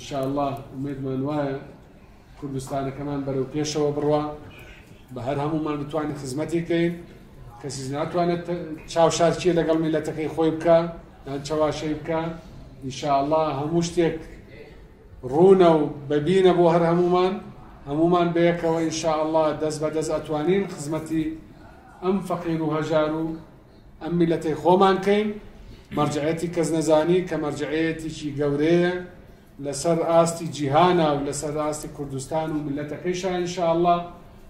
شاء الله ومێدمان وایە کوردستانەکەمان بەرەو پێشەوە بڕوا. بە هەر هەمومان بتوانین خزمەتی بکەین. کەسی ناتوانێت چاوشارچیە لەگەڵ میلەتەکەی خۆی بکە یان چاواشەی بکە. ئینشاءله هەموو شتێک ڕوونە و ببینە بۆ هەر هەمومان. هەمومان بەیەکەوە ئینشاءله دەست بە دەست ئەتوانین خزمەتی ئەم فەقیر و هەژار و ئەم میلەتی خۆمان کەین. مەرجعەتی کەس نەزانی کە مەرجعەتێکی گەورەیە. لەسەر ئاستی جیهانە و لەسەر ئاستی کوردستان و ملەتەکەیشە ئینشاءله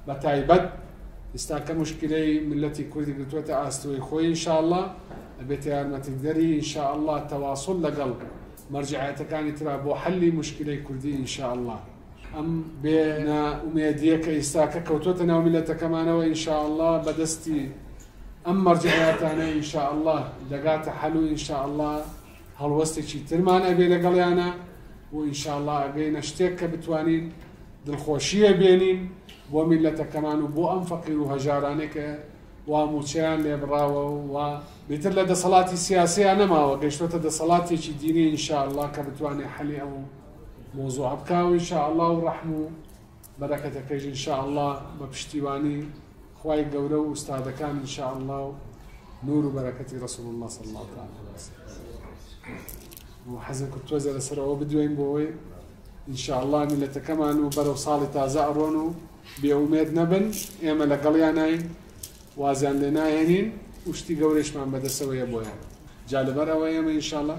بە تایبەت ئێستاکە مشکلەی ملەتی کوردی گرتووەتە ئاستوی خۆی ئینشاءله ئەبێت یارمەتیدەری ئینشاءله تەواصل لەگەڵ مەرجعەتەکانی ترا بۆ حەلی مشکلەی کوردی ئینشاءله ئەم بێنە ئومێدیە کە ئێستاکە کەوتۆتە ناو میلەتەکەمانەوە ئینشاءله بەدەستی ئەم مەرجعاتانە ئینشاءله دەگاتە حەلو ئینشاءله هەڵوەستێکی ترمان ئەبێ لەگەڵیانە و ئینشاءله ئەگەینە شتێک کە بتوانین دڵخۆشیە بێنین بۆ میلەتەکەمان و بۆ ئەم فەقیر و هەژارانێکە وا موچیان لێبراوە و بێتر لە دەسەڵاتی سیاسیان نەماوە گەشتۆتە دەسەڵاتێکی دینی ئینشاءله کە بتوانێت حەلی ئەو موضوع بکە و ئینشاءله و ڕەحم و بەرەکەتەکەش ئینشاءله بە پشتیوانی خی گەورە و ئوستادەکان ئینشاءله و نور و رسول الله صلى الله عليه وسلم. حەزم کرد تۆزە لەسەرەوە بدوێن بۆەوەی. ئینشاءله میلەتەکەمان و بەرەو ساڵی تازە ئەڕۆن و بێومێت نەبن. ئێمە لەگەڵیان نین وازیان لێ ناهێنین وشتی گەورەشمان بەدەسەوەیە بۆیان. جالبەرەوە ئێمە ئینشاءله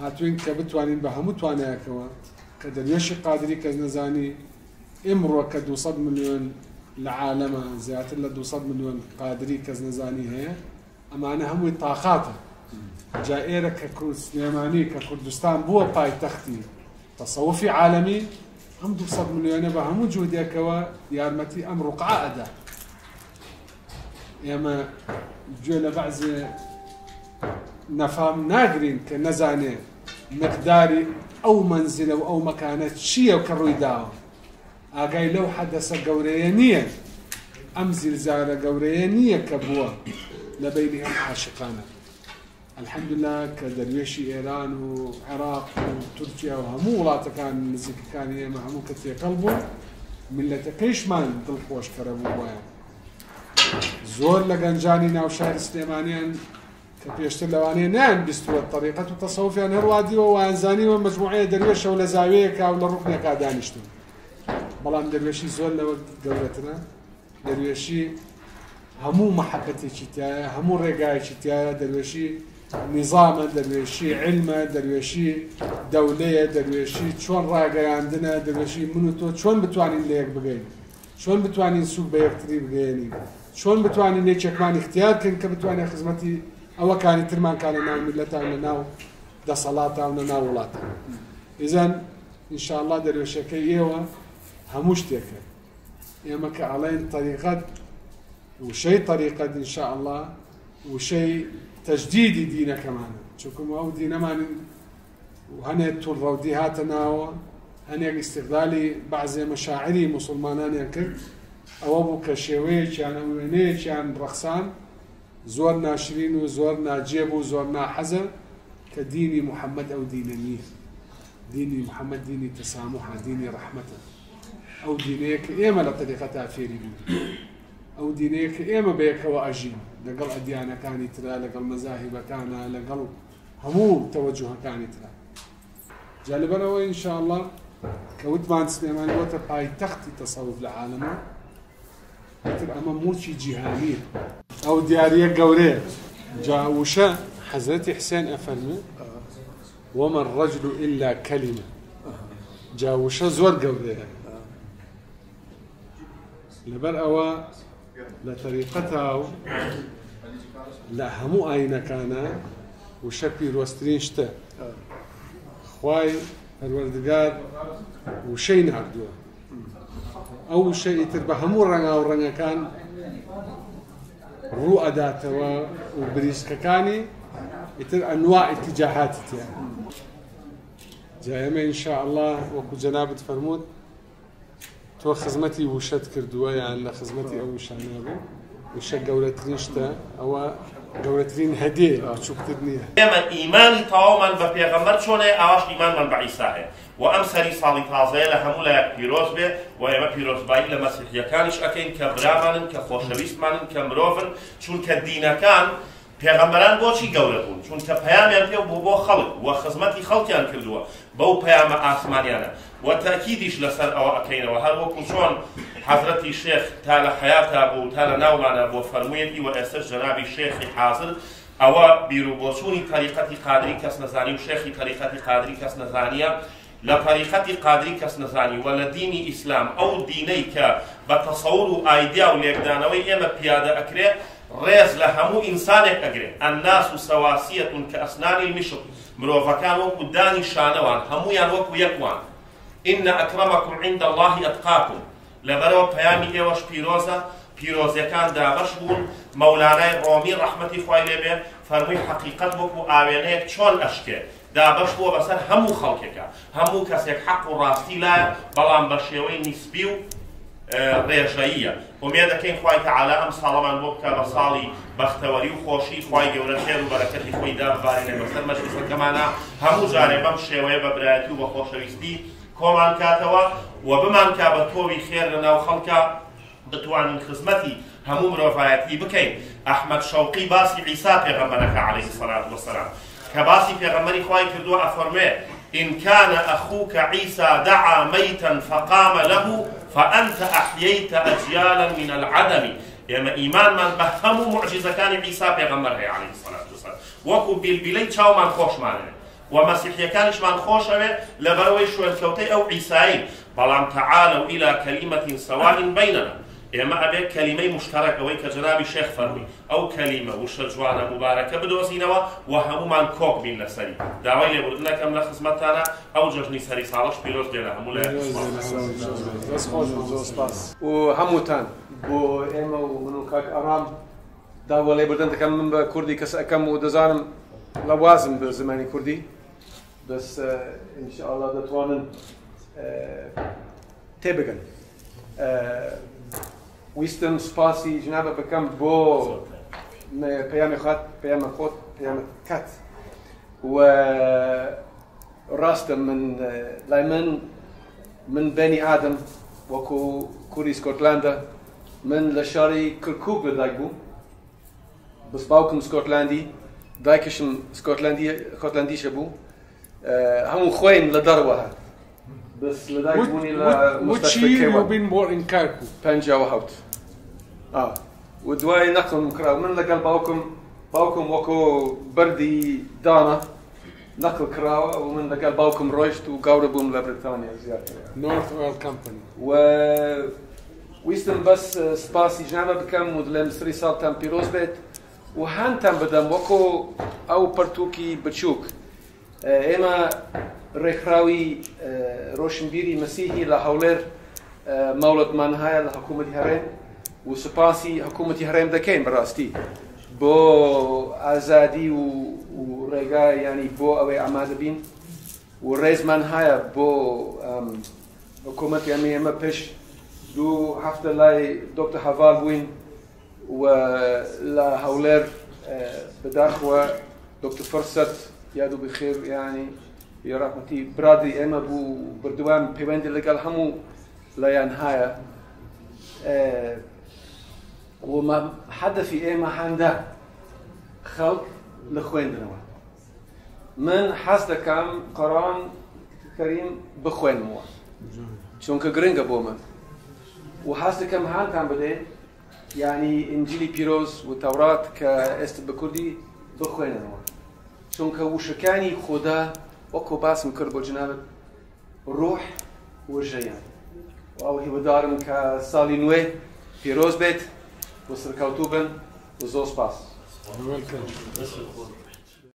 هاتوین کە بتوانین بە هەموو توانایەکەوە کە دەنوێشی قادری کەس نەزانی ئمڕۆ کە 200 میلیۆن لە عالەمە زیاتر لە 200 میلیۆن قادری کەس نەزانی هەیە. ئەمانە هەمووی تااقاتە جا ئێرە کە سلێمانی کە کوردستان بووە پایتەختی تەسەوفی هەم 200 میلیۆنە بە هەموو جودێکەوە یارمەتی ئەم ڕقعەدا ئێمە گوێ لە بەعزێ نەفام ناگرین کە نەزانێ مقداری ئەو منزلە و ئەو مەکانە چییە کە ڕووی داوە ئاگای لەو حەدەسە گەورەیە نییە ئەم زیرزارە گەورەیە نییە الحمدلله کە دەروێشی ئێران و عێراق و تورکیا و هەموو وڵاتەکان نزیکەکانی ئێمە هەموو کە تێکەڵ بوو. ملەتەکەیشمان دڵخۆشکەرە بوو بۆیان زۆر لە گەنجانی ناوشاری سلێمانیان کە پێشتر لەوانەیە نیان بیستوە طریقەت و تەسەوفیان هەروادیەوە وانزانیوە مجموعەیە دەروێشە و لە زاوەیەکا و لە ڕوخنێکا دانیشتن. بەڵام دەروێشی زۆر لەوە گەورەترە. دەروێشی هەموو محەبەتێکی تایە هەموو ڕێگایەکی تایە دەروێشی نظامە دەروێشی علمە دەروێشی دەولەیە دەروێشی چۆن ڕاگەیاندنە دەروێشی من و تۆ چۆن بتوانین لە یەک بگەین؟ چۆن بتوانین سوک بە یەکتری بگەێنی چۆن بتوانین نێچێکمان اختیار بکەین کە بتوانێت خزمەتی ئەوەکانی ترمانکان لە ناو میلەتان لە ناو دەسەڵاتان لە ناو وڵاتان. ئیزان ئینشاءله دەروێشەکەی ئێوە هەموو شتێکە ئێمە کە ئەڵێن طریقەت وشەی طریقەت ئینشاءله وشەی تەجدیدی دینەکەمانە چکم ئەو دینەمان هەنێک توڕەودی هاتە ناوە هەنێک استقلالی بەعزێ مەشاعری مسلمانانیان کرد ئەوە بوو کە شێوەیەکیان وێنەیەکیان ڕەخسان زۆر ناشرین و زۆر ناجێب و زۆر ناحەزە کە دینی محەممەد ئەو دینە نییە دینی محەممەد دینی تەسامحە دینی ڕەحمەتە ئەو دینەیە کە ئێمە لە طریقە تا فێری بوو ئەو دینەیە کە ئێمە بەیەکەوە ئەژین لەگەڵ ئەدیانەکانی ترا لەگەڵ مەزاهیبەکانە لەگەڵ هەموو تەوەجوهەکانی ترا. جالبەرەوە ئینشاءله کە وتمان سلێمانی وتە پایتەختی تەسەوف لە عالەمە تر ئەمە موچی جیهانیە ئەو دیارە گەورەیە جاوشە حەزرەتی حسێن ئەفەرمێ وما الرجل إلا كلمة جاوشە زۆر گەورەیە لەبەر ئەوە لە طریقەتا و لە هەموو ئاینەکانە وشە پیرۆستترین شتە. خی هەروەردگار وشەی نردووە ئەو وشە ئیتر بە هەموو ڕەنگا و ڕەنگەکان ڕوو ئەداتەوە و بریسکەکانی ئیتر ئەنوا ئتیجاهاتی تیا جایمە ئینشاء الله وەکو جەنابەت فەرمووت. تۆ خزمەتی وشت کردووە یان لە خزمەتی ئەو وشانە بوو؟ وشە گەورەترین شتە ئەوە گەورەترین هەدێ بچووکتر نییە. ئێمە ئیمانی تەواومان بە پێغەمبەر چۆنێ ئاواش ئیمانمان بە عیسا هەیە. و ئەم سەری ساڵی تازەیە لە هەموو لایەک پیرۆز بێ و ئێمە پیرۆزبایی لە مەسیحیەکانیش ئەەکەین کە برامانن کە خۆشەویستمانن کە مرۆڤن چونکە دینەکان پێغەمبەران بۆچی گەورە بوون؟ چونکە پەیامیان پێ بوو بۆ خەڵک وە خزمەتی خەڵکیان کردووە. بەو پەیامە ئاسمانیانە. و تاکیدیش لەسەر ئەوە ئەەکەینەوە هەر وەکو چۆن حەزرەتی شێخ تا لە حیاتا بوو تا لە ناومانە بۆ فەرموویەتی و ئێستش جەنابی شێخی حاضر ئەوە بیرروبۆچوونی تاریقەتی قادری کەس نەزانی و شێخی تاریقەتی قادری کەس نەزانیە. لە طریقەتی قادری کەس نەزانی و لە دینی ئیسلام ئەو دینەی کە بە تەسەور و ئایدیا و لێکدانەوەی ئێمە پیادە ئەکرێت ڕێز لە هەموو ئینسانێک ئەگرێت ئەناس و سەواسیەتون کە ئەسنانی مشت مرۆڤەکان وەکو دانی شانەوان هەمویان وەکو یەکوان. إن أكرمكم عند الله أتقاكم. لەبەرەوە پەیامی ئێوەش پیرۆزە پیرۆزیەکان دابش بوون. مەولانای ڕۆمی ڕەحمەتی خوای لێبێ فەرمووی حەقیقەت وەکو ئاوێنەیەک چۆن ئەشکێ. دابش بووە بەسەر هەموو خەڵکێکە. هەموو کەسێک حەق و ڕاستی لایە بەڵام بە شێوەی نیسبی و ڕێژەیە ومێ دەکەین خی تەعالا ئەم ساڵەمان بۆ بکە بە ساڵی بەختەوەری و خۆشی خی گەورە خێر و بەرەکەتی خۆی دابارێنێ بەسەر مەجلیسەکەمانە هەموو جارێ بەم شێوەیە بە برایەتی و بە خۆشەویستی کۆمان کاتەوە. و بمان کا بە تۆوی خێر لە ناو خەڵکە بتوانین خزمەتی هەموو مرۆڤایەتی بکەین. ئەحمد شەوقی باسی عیسا پێغەمبەرەکە عليه الصلاة والسلام کە باسی پێغەمبەری خوای کردووە ئەفەرمێ إن كان أخوك عيسى دعا ميتا فقام له فأنت أحييت أجيالا من العدم. ئێمە ئیمانمان بە هەموو معجزەکانی عیسا پێغەمبەر هەیە عليه الصلاة والسلام. وەکو بیلبیلەی چاومان خۆشمانێ و مەسیحیەکانیشمان خۆشەوێ لەبەرەوەی شوێنکەوتەی ئەو عیسایی. بەڵام تەعالەو إلى كلمة سواء بيننا. ئێمە ئەبێت کەلیمەی مشتەرەکەوەی کە جنابی شێخ فەرمی ئەو کەلیمە وشە جوانە مبارەکە بدۆزینەوە و هەمومان کۆک بین لەسەری داوای لێبوردنەکەم لە خزمەتانە ئەو جژنی سەری ساڵش پیرۆز دێنە هەموو لە و هەمووتان بۆ ئێمە و من و کاک ئارام داوە لێبوردن دەکەم من بە کوردی کەس ئەەکەم و دەزانم لە وازم بە زمانی کوردی بەس ئینشاءڵە دەتوانن تێبگەن. ویستم سپاسی جنابە بکەم بۆ پەیامی خات پەیامە خۆت پەیامە کات و ڕاستە من لای من من بەنی ئادەم وەکو کوری سکۆتلندە من کرکوک لەدایک بوو بس باوکم سکۆتلندی دایکشم سکۆتلندی خۆتلندیشە بوو. هەموو خۆین لە بس لدایک بوونی لە وچی بین بۆ ئینکارکو پەنجاوە هەوت و دوای نەقم کرا من لەگەڵ باوکم باوکم وەکۆ بەری دانا. نەقل کراوە و من لەگەڵ باوکم ڕۆیشت و گاورە بووم لە برتانیا زیاتر و ویستم بەس سپاسی ژانە بکەم و لە مصری ساڵتان پیرۆز بێت و هەندتان بدەم وەکۆ ئەو پەرتووکی بچووک ئێمە ڕێکخراوی ڕۆشنبیری مەسیحی لە هەولێر مەوڵەتمان هەیە لە حکوومەتی هەرێن و سوپاسی حکوومەتی هەرێم دەکەین بەڕاستی. بۆ ئازادی و ڕێگای ینی بۆ ئەوەی ئامادە بین. و ڕێزمان هەیە بۆ حکوومەت ئەمە ئێمە پێش دوو هەفتە لای دکتە هەڤال بووین. و لە هەولێر بداخوە دکتر فرسەت یاد و بخێر ینی یاڕاحەتی برادی ئێمە بوو بردووان پەیوەندی لەگەڵ هەموو لایەن هەیە ومە حەدەفی ئێمە هەندە خەڵک لە خوێندنەوە من حەز دەکەم قڕان کەریم بخوێنمەوە چونکە گرنگە بۆ من و حەز دەکەم هاانتان بدێ ینی ئنجلی پیرۆز و تەورات کە ئێستا بە کوردی بخوێنەوە چونکە وشەکانی خۆدا وەکۆ باسم کرد بۆ جنابەت ڕۆح وژەیان و ئەو هیوەدارم کە ساڵی نوێ پیرۆز بێت و سەرکەوتوو